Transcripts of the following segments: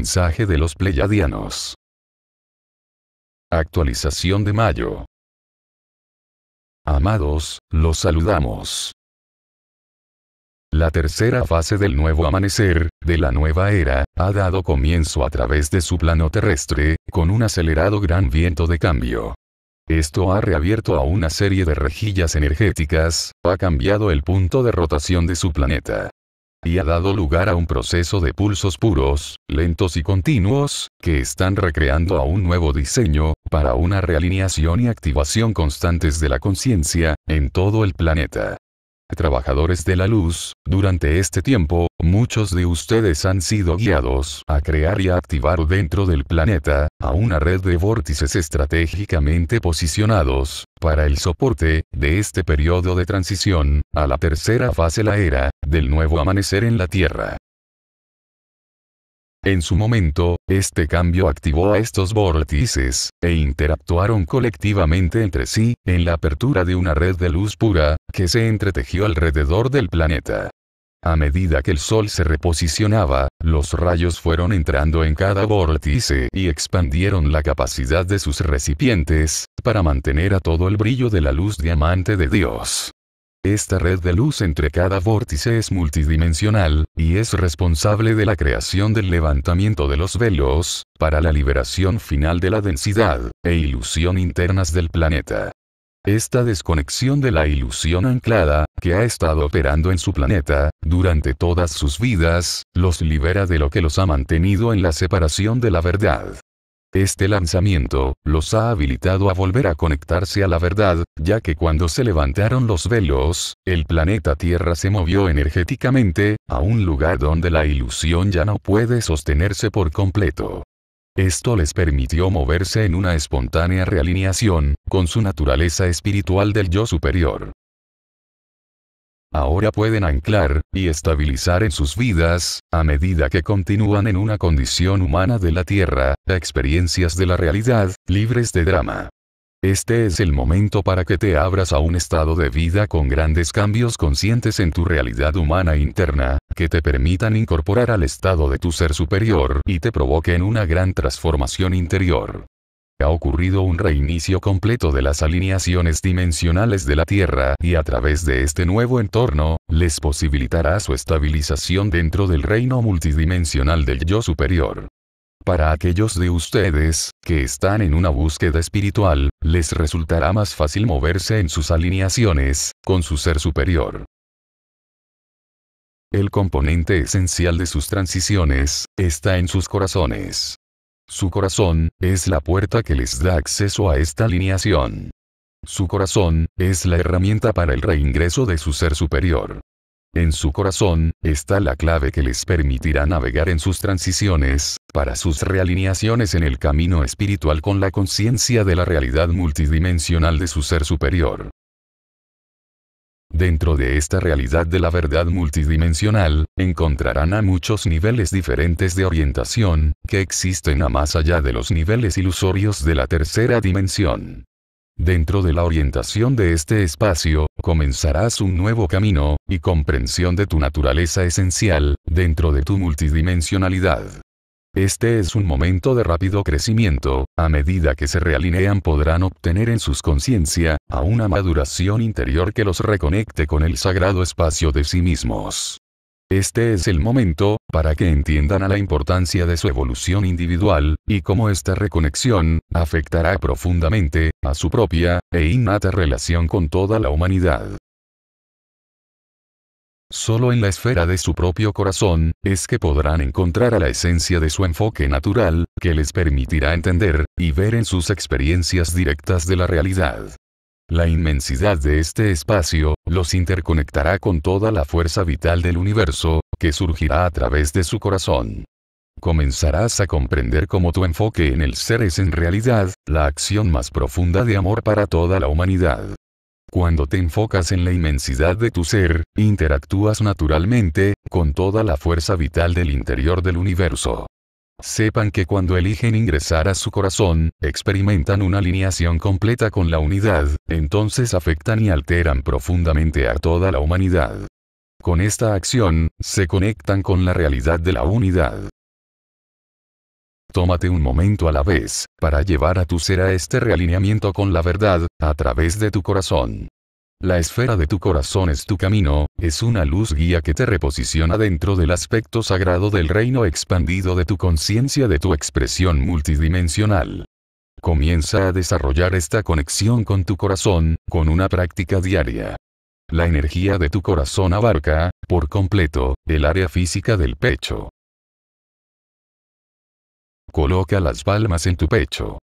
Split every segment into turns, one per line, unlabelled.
mensaje de los pleyadianos. Actualización de mayo. Amados, los saludamos. La tercera fase del nuevo amanecer, de la nueva era, ha dado comienzo a través de su plano terrestre, con un acelerado gran viento de cambio. Esto ha reabierto a una serie de rejillas energéticas, ha cambiado el punto de rotación de su planeta. Y ha dado lugar a un proceso de pulsos puros, lentos y continuos, que están recreando a un nuevo diseño, para una realineación y activación constantes de la conciencia, en todo el planeta. Trabajadores de la luz, durante este tiempo, muchos de ustedes han sido guiados a crear y a activar dentro del planeta, a una red de vórtices estratégicamente posicionados, para el soporte, de este periodo de transición, a la tercera fase la era, del nuevo amanecer en la Tierra. En su momento, este cambio activó a estos vórtices, e interactuaron colectivamente entre sí, en la apertura de una red de luz pura, que se entretejió alrededor del planeta. A medida que el Sol se reposicionaba, los rayos fueron entrando en cada vórtice y expandieron la capacidad de sus recipientes, para mantener a todo el brillo de la luz diamante de Dios. Esta red de luz entre cada vórtice es multidimensional, y es responsable de la creación del levantamiento de los velos, para la liberación final de la densidad, e ilusión internas del planeta. Esta desconexión de la ilusión anclada, que ha estado operando en su planeta, durante todas sus vidas, los libera de lo que los ha mantenido en la separación de la verdad. Este lanzamiento, los ha habilitado a volver a conectarse a la verdad, ya que cuando se levantaron los velos, el planeta Tierra se movió energéticamente, a un lugar donde la ilusión ya no puede sostenerse por completo. Esto les permitió moverse en una espontánea realineación, con su naturaleza espiritual del yo superior. Ahora pueden anclar, y estabilizar en sus vidas, a medida que continúan en una condición humana de la Tierra, experiencias de la realidad, libres de drama. Este es el momento para que te abras a un estado de vida con grandes cambios conscientes en tu realidad humana interna, que te permitan incorporar al estado de tu ser superior y te provoquen una gran transformación interior ha ocurrido un reinicio completo de las alineaciones dimensionales de la Tierra y a través de este nuevo entorno, les posibilitará su estabilización dentro del reino multidimensional del yo superior. Para aquellos de ustedes, que están en una búsqueda espiritual, les resultará más fácil moverse en sus alineaciones, con su ser superior. El componente esencial de sus transiciones, está en sus corazones. Su corazón, es la puerta que les da acceso a esta alineación. Su corazón, es la herramienta para el reingreso de su ser superior. En su corazón, está la clave que les permitirá navegar en sus transiciones, para sus realineaciones en el camino espiritual con la conciencia de la realidad multidimensional de su ser superior. Dentro de esta realidad de la verdad multidimensional, encontrarán a muchos niveles diferentes de orientación, que existen a más allá de los niveles ilusorios de la tercera dimensión. Dentro de la orientación de este espacio, comenzarás un nuevo camino, y comprensión de tu naturaleza esencial, dentro de tu multidimensionalidad. Este es un momento de rápido crecimiento, a medida que se realinean podrán obtener en sus conciencia, a una maduración interior que los reconecte con el sagrado espacio de sí mismos. Este es el momento, para que entiendan a la importancia de su evolución individual, y cómo esta reconexión, afectará profundamente, a su propia, e innata relación con toda la humanidad. Solo en la esfera de su propio corazón, es que podrán encontrar a la esencia de su enfoque natural, que les permitirá entender, y ver en sus experiencias directas de la realidad. La inmensidad de este espacio, los interconectará con toda la fuerza vital del universo, que surgirá a través de su corazón. Comenzarás a comprender cómo tu enfoque en el ser es en realidad, la acción más profunda de amor para toda la humanidad. Cuando te enfocas en la inmensidad de tu ser, interactúas naturalmente, con toda la fuerza vital del interior del universo. Sepan que cuando eligen ingresar a su corazón, experimentan una alineación completa con la unidad, entonces afectan y alteran profundamente a toda la humanidad. Con esta acción, se conectan con la realidad de la unidad. Tómate un momento a la vez, para llevar a tu ser a este realineamiento con la verdad, a través de tu corazón. La esfera de tu corazón es tu camino, es una luz guía que te reposiciona dentro del aspecto sagrado del reino expandido de tu conciencia de tu expresión multidimensional. Comienza a desarrollar esta conexión con tu corazón, con una práctica diaria. La energía de tu corazón abarca, por completo, el área física del pecho. Coloca las palmas en tu pecho.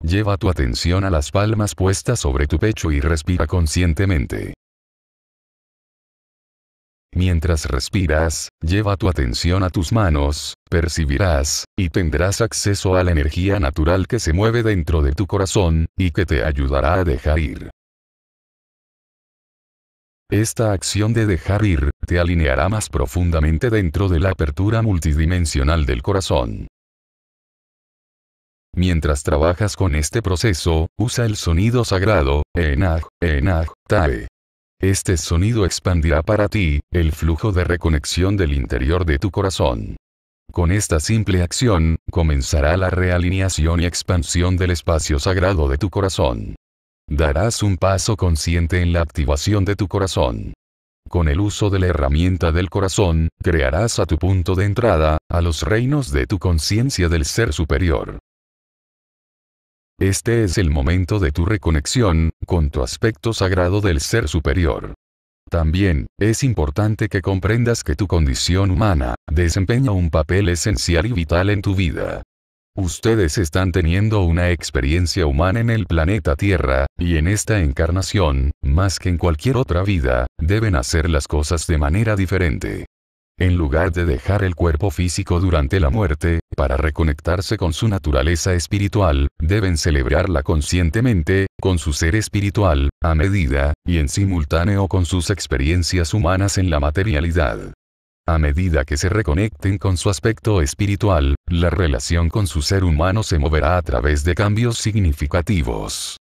Lleva tu atención a las palmas puestas sobre tu pecho y respira conscientemente. Mientras respiras, lleva tu atención a tus manos, percibirás, y tendrás acceso a la energía natural que se mueve dentro de tu corazón, y que te ayudará a dejar ir. Esta acción de dejar ir, te alineará más profundamente dentro de la apertura multidimensional del corazón. Mientras trabajas con este proceso, usa el sonido sagrado, Enag, Enag, Tae. Este sonido expandirá para ti, el flujo de reconexión del interior de tu corazón. Con esta simple acción, comenzará la realineación y expansión del espacio sagrado de tu corazón. Darás un paso consciente en la activación de tu corazón. Con el uso de la herramienta del corazón, crearás a tu punto de entrada, a los reinos de tu conciencia del ser superior. Este es el momento de tu reconexión, con tu aspecto sagrado del ser superior. También, es importante que comprendas que tu condición humana, desempeña un papel esencial y vital en tu vida. Ustedes están teniendo una experiencia humana en el planeta Tierra, y en esta encarnación, más que en cualquier otra vida, deben hacer las cosas de manera diferente. En lugar de dejar el cuerpo físico durante la muerte, para reconectarse con su naturaleza espiritual, deben celebrarla conscientemente, con su ser espiritual, a medida, y en simultáneo con sus experiencias humanas en la materialidad. A medida que se reconecten con su aspecto espiritual, la relación con su ser humano se moverá a través de cambios significativos.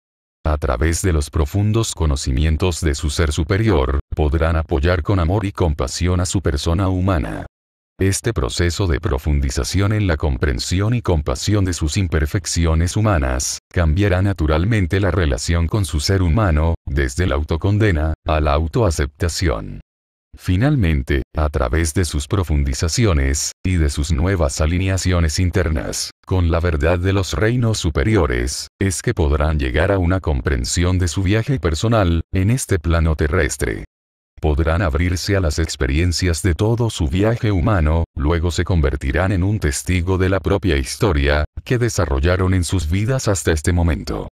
A través de los profundos conocimientos de su ser superior, podrán apoyar con amor y compasión a su persona humana. Este proceso de profundización en la comprensión y compasión de sus imperfecciones humanas, cambiará naturalmente la relación con su ser humano, desde la autocondena, a la autoaceptación. Finalmente, a través de sus profundizaciones, y de sus nuevas alineaciones internas, con la verdad de los reinos superiores, es que podrán llegar a una comprensión de su viaje personal, en este plano terrestre. Podrán abrirse a las experiencias de todo su viaje humano, luego se convertirán en un testigo de la propia historia, que desarrollaron en sus vidas hasta este momento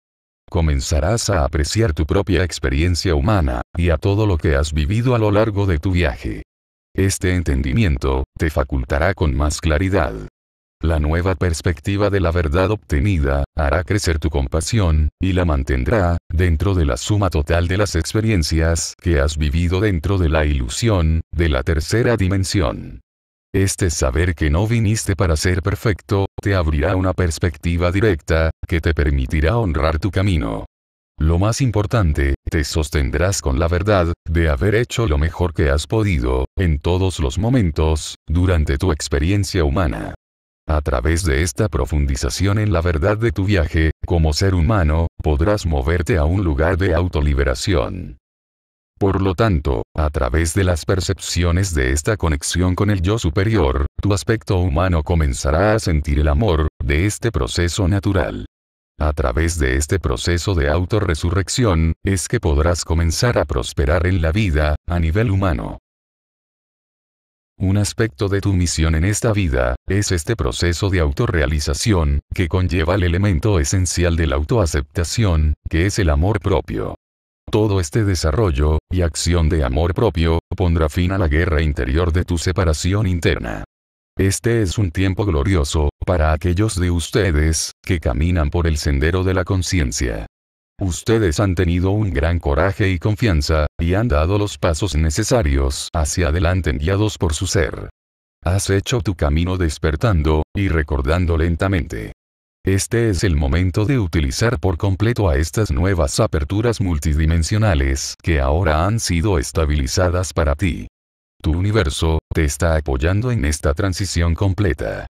comenzarás a apreciar tu propia experiencia humana, y a todo lo que has vivido a lo largo de tu viaje. Este entendimiento, te facultará con más claridad. La nueva perspectiva de la verdad obtenida, hará crecer tu compasión, y la mantendrá, dentro de la suma total de las experiencias que has vivido dentro de la ilusión, de la tercera dimensión. Este saber que no viniste para ser perfecto, te abrirá una perspectiva directa, que te permitirá honrar tu camino. Lo más importante, te sostendrás con la verdad, de haber hecho lo mejor que has podido, en todos los momentos, durante tu experiencia humana. A través de esta profundización en la verdad de tu viaje, como ser humano, podrás moverte a un lugar de autoliberación. Por lo tanto, a través de las percepciones de esta conexión con el yo superior, tu aspecto humano comenzará a sentir el amor, de este proceso natural. A través de este proceso de autorresurrección, es que podrás comenzar a prosperar en la vida, a nivel humano. Un aspecto de tu misión en esta vida, es este proceso de autorrealización, que conlleva el elemento esencial de la autoaceptación, que es el amor propio. Todo este desarrollo, y acción de amor propio, pondrá fin a la guerra interior de tu separación interna. Este es un tiempo glorioso, para aquellos de ustedes, que caminan por el sendero de la conciencia. Ustedes han tenido un gran coraje y confianza, y han dado los pasos necesarios hacia adelante guiados por su ser. Has hecho tu camino despertando, y recordando lentamente. Este es el momento de utilizar por completo a estas nuevas aperturas multidimensionales que ahora han sido estabilizadas para ti. Tu universo, te está apoyando en esta transición completa.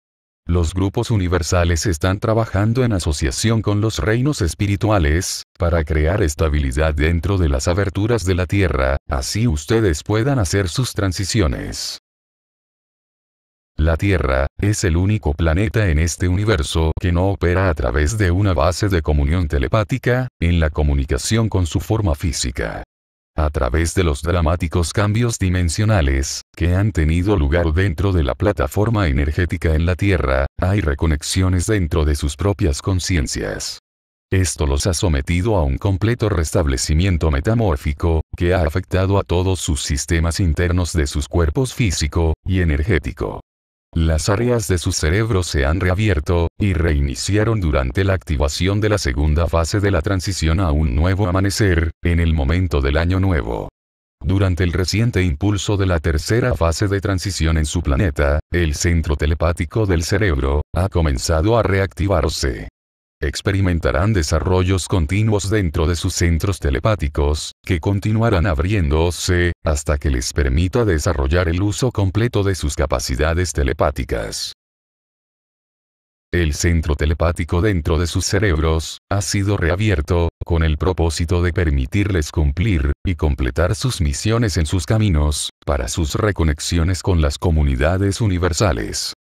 Los grupos universales están trabajando en asociación con los reinos espirituales, para crear estabilidad dentro de las aberturas de la Tierra, así ustedes puedan hacer sus transiciones. La Tierra, es el único planeta en este universo que no opera a través de una base de comunión telepática, en la comunicación con su forma física. A través de los dramáticos cambios dimensionales, que han tenido lugar dentro de la plataforma energética en la Tierra, hay reconexiones dentro de sus propias conciencias. Esto los ha sometido a un completo restablecimiento metamórfico, que ha afectado a todos sus sistemas internos de sus cuerpos físico y energético. Las áreas de su cerebro se han reabierto, y reiniciaron durante la activación de la segunda fase de la transición a un nuevo amanecer, en el momento del año nuevo. Durante el reciente impulso de la tercera fase de transición en su planeta, el centro telepático del cerebro, ha comenzado a reactivarse experimentarán desarrollos continuos dentro de sus centros telepáticos, que continuarán abriéndose, hasta que les permita desarrollar el uso completo de sus capacidades telepáticas. El centro telepático dentro de sus cerebros, ha sido reabierto, con el propósito de permitirles cumplir, y completar sus misiones en sus caminos, para sus reconexiones con las comunidades universales.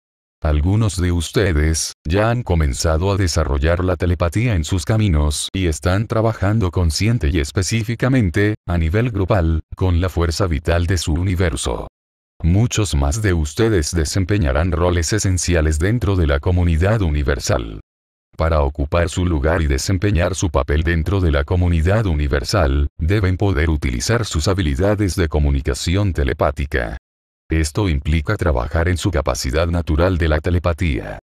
Algunos de ustedes, ya han comenzado a desarrollar la telepatía en sus caminos y están trabajando consciente y específicamente, a nivel grupal, con la fuerza vital de su universo. Muchos más de ustedes desempeñarán roles esenciales dentro de la comunidad universal. Para ocupar su lugar y desempeñar su papel dentro de la comunidad universal, deben poder utilizar sus habilidades de comunicación telepática. Esto implica trabajar en su capacidad natural de la telepatía.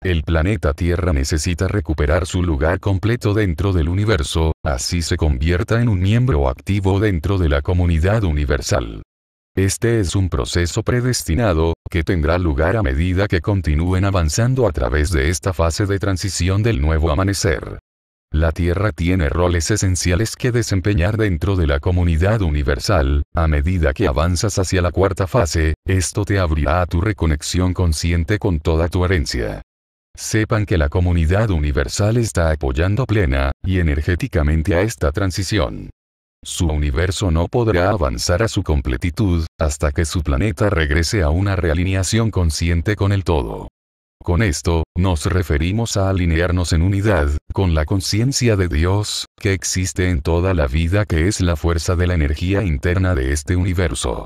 El planeta Tierra necesita recuperar su lugar completo dentro del universo, así se convierta en un miembro activo dentro de la comunidad universal. Este es un proceso predestinado, que tendrá lugar a medida que continúen avanzando a través de esta fase de transición del nuevo amanecer. La Tierra tiene roles esenciales que desempeñar dentro de la comunidad universal, a medida que avanzas hacia la cuarta fase, esto te abrirá a tu reconexión consciente con toda tu herencia. Sepan que la comunidad universal está apoyando plena y energéticamente a esta transición. Su universo no podrá avanzar a su completitud, hasta que su planeta regrese a una realineación consciente con el todo. Con esto, nos referimos a alinearnos en unidad, con la conciencia de Dios, que existe en toda la vida que es la fuerza de la energía interna de este universo.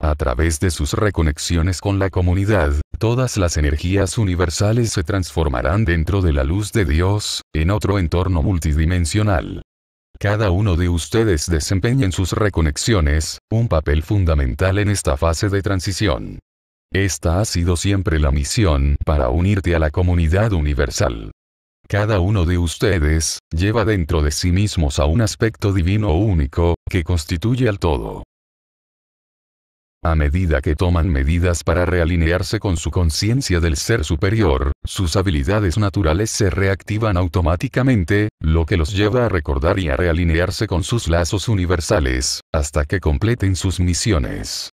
A través de sus reconexiones con la comunidad, todas las energías universales se transformarán dentro de la luz de Dios, en otro entorno multidimensional. Cada uno de ustedes desempeña en sus reconexiones, un papel fundamental en esta fase de transición. Esta ha sido siempre la misión para unirte a la comunidad universal. Cada uno de ustedes, lleva dentro de sí mismos a un aspecto divino único, que constituye al todo. A medida que toman medidas para realinearse con su conciencia del ser superior, sus habilidades naturales se reactivan automáticamente, lo que los lleva a recordar y a realinearse con sus lazos universales, hasta que completen sus misiones.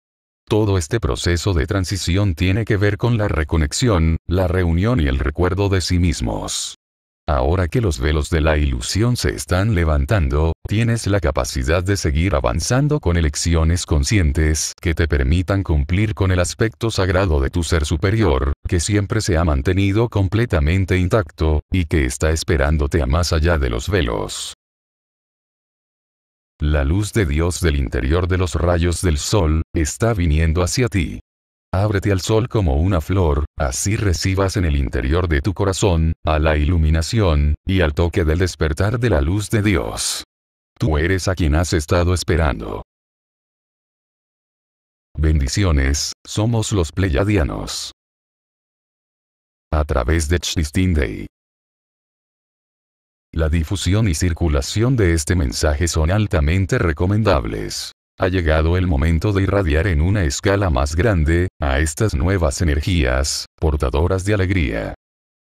Todo este proceso de transición tiene que ver con la reconexión, la reunión y el recuerdo de sí mismos. Ahora que los velos de la ilusión se están levantando, tienes la capacidad de seguir avanzando con elecciones conscientes que te permitan cumplir con el aspecto sagrado de tu ser superior, que siempre se ha mantenido completamente intacto, y que está esperándote a más allá de los velos. La luz de Dios del interior de los rayos del sol, está viniendo hacia ti. Ábrete al sol como una flor, así recibas en el interior de tu corazón, a la iluminación, y al toque del despertar de la luz de Dios. Tú eres a quien has estado esperando. Bendiciones, somos los Pleyadianos. A través de Day. La difusión y circulación de este mensaje son altamente recomendables. Ha llegado el momento de irradiar en una escala más grande, a estas nuevas energías, portadoras de alegría.